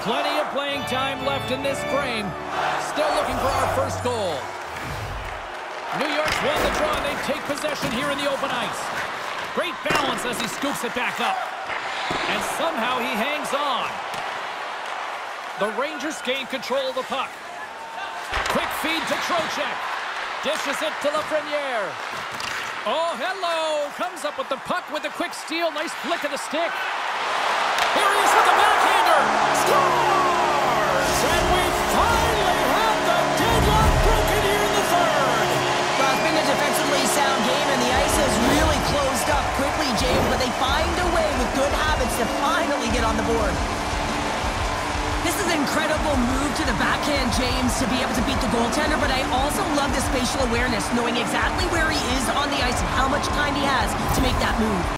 Plenty of playing time left in this frame. Still looking for our first goal. New York's won the draw, and they take possession here in the open ice. Great balance as he scoops it back up. And somehow he hangs on. The Rangers gain control of the puck. Quick feed to Trocheck. Dishes it to Lafreniere. Oh, hello. Comes up with the puck with a quick steal. Nice flick of the stick. Here he is with the backhander. But they find a way with good habits to finally get on the board. This is an incredible move to the backhand, James, to be able to beat the goaltender, but I also love the spatial awareness, knowing exactly where he is on the ice and how much time he has to make that move.